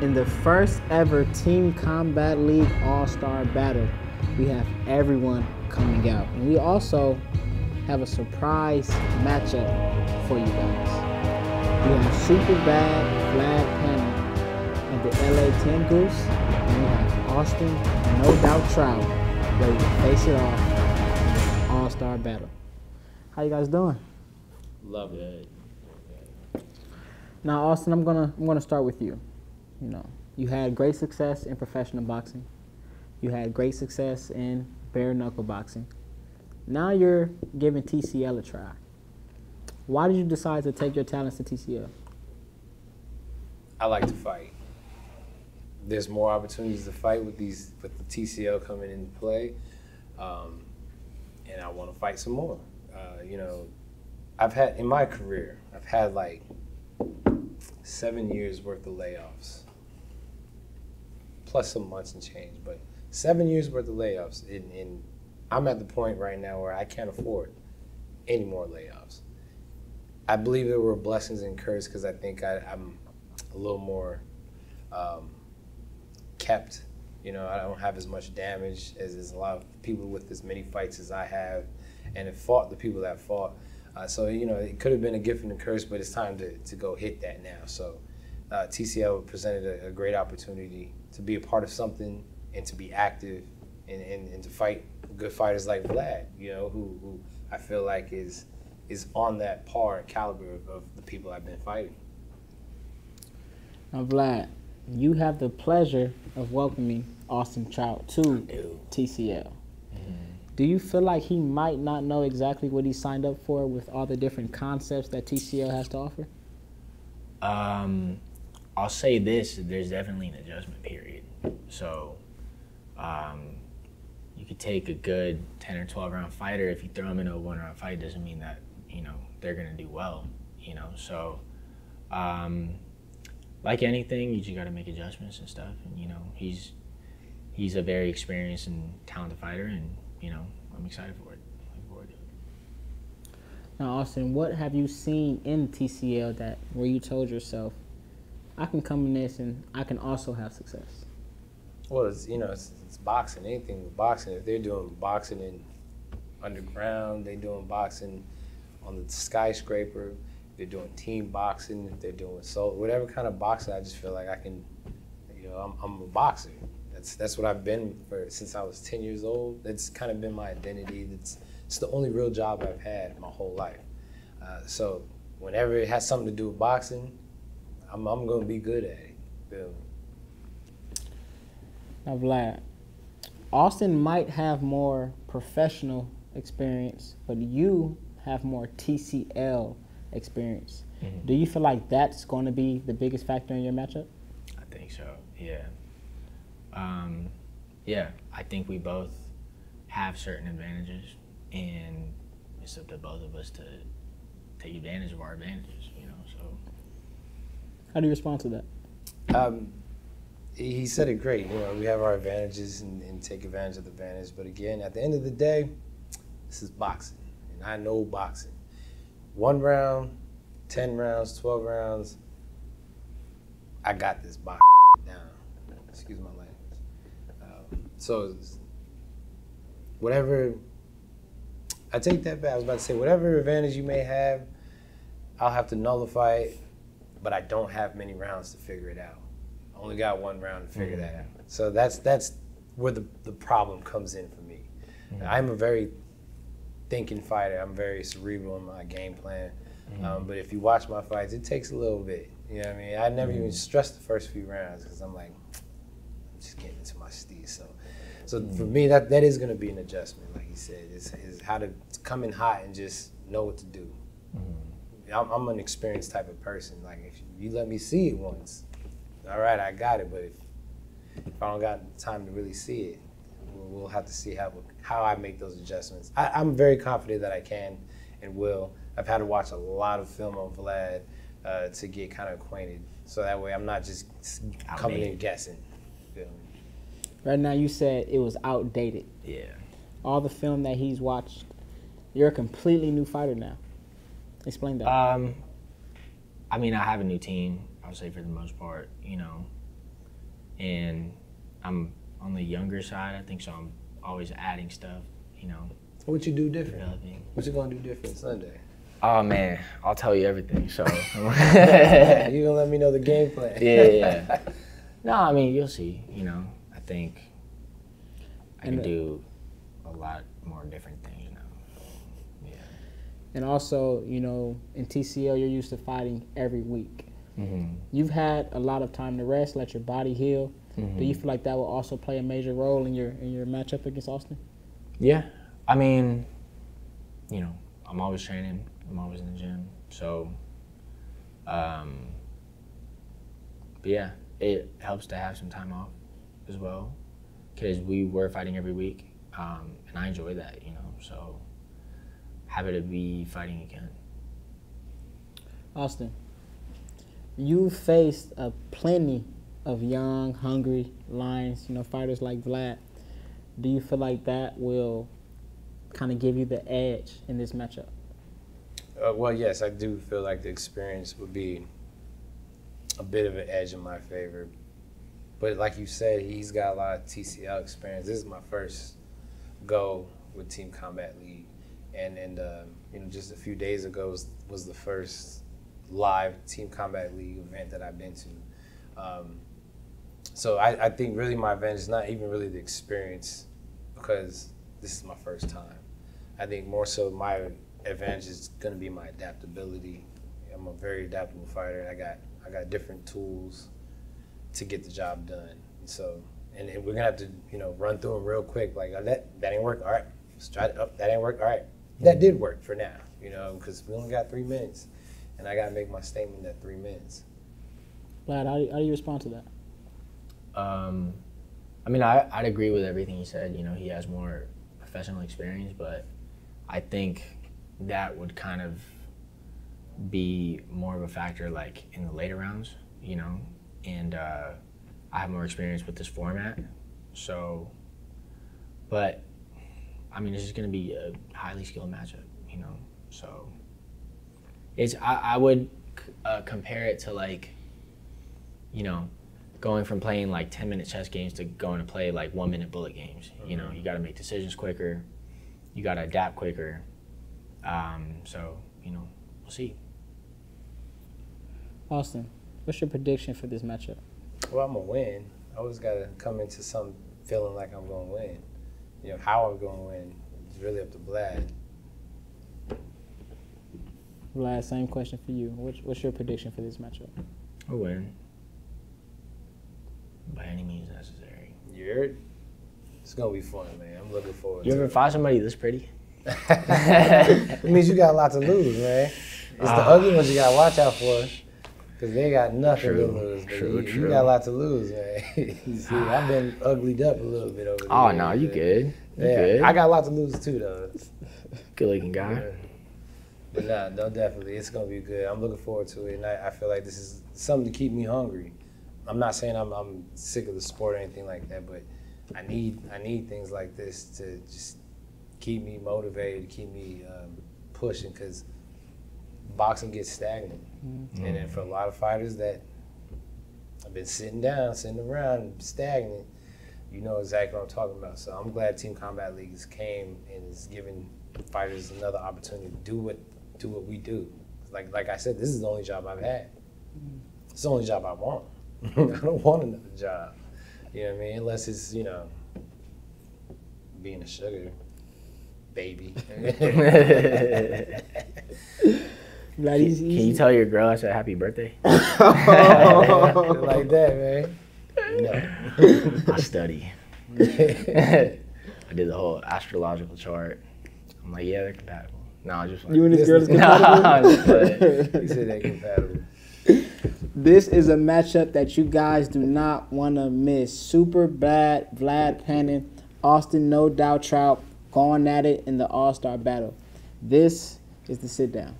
In the first ever Team Combat League All Star Battle, we have everyone coming out. And we also have a surprise matchup for you guys. We have Super Bad Vlad Panin and the LA 10 Goose. And we have Austin No Doubt Trout ready to face it off All Star Battle. How you guys doing? Love it. Now, Austin, I'm gonna I'm gonna start with you. You know, you had great success in professional boxing. You had great success in bare knuckle boxing. Now you're giving TCL a try. Why did you decide to take your talents to TCL? I like to fight. There's more opportunities to fight with these with the TCL coming into play, um, and I want to fight some more. Uh, you know, I've had in my career, I've had like seven years worth of layoffs, plus some months and change, but seven years worth of layoffs. And, and I'm at the point right now where I can't afford any more layoffs. I believe there were blessings and curses because I think I, I'm a little more um, kept. You know, I don't have as much damage as, as a lot of people with as many fights as I have, and have fought the people that fought. Uh, so you know, it could have been a gift and a curse, but it's time to, to go hit that now. So uh, TCL presented a, a, great opportunity to be a part of something and to be active and, and, and to fight good fighters like Vlad. You know, who, who I feel like is is on that par and caliber of, of the people I've been fighting. Now, Vlad, you have the pleasure of welcoming Austin Trout to TCL. Mm-hmm. Do you feel like he might not know exactly what he signed up for with all the different concepts that TCL has to offer? Um, I'll say this: there's definitely an adjustment period. So, um, you could take a good 10 or 12 round fighter. If you throw them into a one round fight, doesn't mean that you know they're gonna do well. You know, so um, like anything, you just got to make adjustments and stuff. And you know, he's he's a very experienced and talented fighter, and you know, I'm excited for it. Now, Austin, what have you seen in TCL that where you told yourself, I can come in this and I can also have success? Well, it's you know, it's, it's boxing. Anything with boxing, if they're doing boxing in underground, they're doing boxing on the skyscraper they're doing team boxing, if they're doing so whatever kind of boxing, I just feel like I can, you know, I'm, I'm a boxer. That's that's what I've been for since I was 10 years old. That's kind of been my identity. It's it's the only real job I've had my whole life. Uh, so whenever it has something to do with boxing, I'm I'm gonna be good at it. Feel Now, Vlad, Austin might have more professional experience, but you have more TCL experience. Mm-hmm. Do you feel like that's going to be the biggest factor in your matchup? I think so. Yeah. Um, yeah, I think we both have certain advantages, and it's up to both of us to take advantage of our advantages. You know, so. How do you respond to that? Um, he said it great. You know, we have our advantages and, and, take advantage of the advantage. But again, at the end of the day, this is boxing, and I know boxing one round, 10 rounds, 12 rounds, I got this box down. Excuse my language. Um, so, whatever, I take that back. I was about to say, whatever advantage you may have, I'll have to nullify it, but I don't have many rounds to figure it out. I only got one round to figure mm-hmm. that out. So that's that's where the, the problem comes in for me. Mm-hmm. I'm a very thinking fighter. I'm very cerebral in my game plan. Mm-hmm. Um, but if you watch my fights, it takes a little bit. You know what I mean? I never mm-hmm. even stress the first few rounds because I'm like, I'm just getting into my steez. So, so mm-hmm. for me, that that is going to be an adjustment. Like you said, is is how to come in hot and just know what to do. I'm, I'm, an experienced type of person. Like if you let me see it once, all right, I got it. But if if I don't got time to really see it, we'll, we'll have to see how how I make those adjustments. I, I'm very confident that I can and will. I've had to watch a lot of film on Vlad uh, to get kind of acquainted, so that way I'm not just coming in guessing. Right now, you said it was outdated. Yeah. All the film that he's watched, you're a completely new fighter now. Explain that. Um, I mean, I have a new team. I would say for the most part, you know, and I'm on the younger side. I think so. I'm always adding stuff. You know, What you do different? developing. What you gonna do different Sunday? Oh man, I'll tell you everything. So you gonna let me know the game plan? yeah, yeah. No, I mean you'll see. You know, I think I And can the- do a lot more different things now. Yeah. And also, you know, in TCL, you're used to fighting every week. Mm-hmm. You've had a lot of time to rest, let your body heal. Mm-hmm. Do you feel like that will also play a major role in your in your matchup against Austin? Yeah, I mean, you know, I'm always training. I'm always in the gym. So, um, but yeah, it helps to have some time off as well, because we were fighting every week, um, and I enjoy that. You know, so happy to be fighting again. Austin, you faced a plenty of young, hungry lions, you know, fighters like Vlad. Do you feel like that will kind of give you the edge in this matchup? Uh, well, yes, I do feel like the experience would be a bit of an edge in my favor. But like you said, he's got a lot of TCL experience. This is my first go with Team Combat League, and and um, you know just a few days ago was, was the first live Team Combat League event that I've been to. Um, so I, I think really my advantage is not even really the experience because this is my first time. I think more so my advantage is going to be my adaptability. I'm a very adaptable fighter. I got I got different tools to get the job done. So and, and we're gonna have to you know run through them real quick. Like oh, that that ain't work. All right, let's try it. Up that ain't work. All right, that did work for now. You know because we only got three minutes, and I gotta make my statement at three minutes. Vlad, how do you, how do you respond to that? Um, I mean, I, I'd agree with everything he said. You know, he has more professional experience, but I think that would kind of be more of a factor like in the later rounds, you know, and uh, I have more experience with this format. So, but I mean, this is going to be a highly skilled matchup, you know, so it's, I, I would uh, compare it to like, you know, going from playing like 10 minute chess games to going to play like one minute bullet games. You know, you got to make decisions quicker, you got to adapt quicker. Um, so, you know, we'll see. Austin, what's your prediction for this matchup? Well, I'm gonna win. I always gotta come into some feeling like I'm gonna win. You know how I'm gonna win. It's really up to Vlad. Vlad, same question for you. What's, what's your prediction for this matchup? We'll win. By any means necessary. You heard? It's gonna be fun, man. I'm looking forward You to ever it. find somebody this pretty? it means you got a lot to lose, man. It's the Ah. ugly ones you gotta watch out for. Cause they got nothing True, to lose. true, you, you got a lot to lose, man. See, I've been uglied up a little bit over the Oh, years, no, you man. good. You Yeah, good. I got a lot to lose too, though. good looking guy. Yeah. But nah, no, definitely, it's gonna be good. I'm looking forward to it, and I, I feel like this is something to keep me hungry. I'm not saying I'm, I'm sick of the sport or anything like that, but I need I need things like this to just keep me motivated, keep me um, pushing, because boxing gets stagnant, Mm-hmm. and then for a lot of fighters that have been sitting down, sitting around, stagnant, you know exactly what I'm talking about. So I'm glad Team Combat League has came and is giving fighters another opportunity to do what do what we do. Like like I said, this is the only job I've had. Mm-hmm. It's the only job I want. I don't want another job. You know what I mean? Unless it's you know being a sugar baby. Vlad, he's, Can you tell your girl I said happy birthday? like that, man. No. I study. I did the whole astrological chart. I'm like, yeah, they're compatible. No, I just you and this This- girl is Nah, compatible? just playing. He said they're compatible. This is a matchup that you guys do not want to miss. Super bad Vlad Panin, Austin No Doubt Trout going at it in the All Star battle. This is the sit down.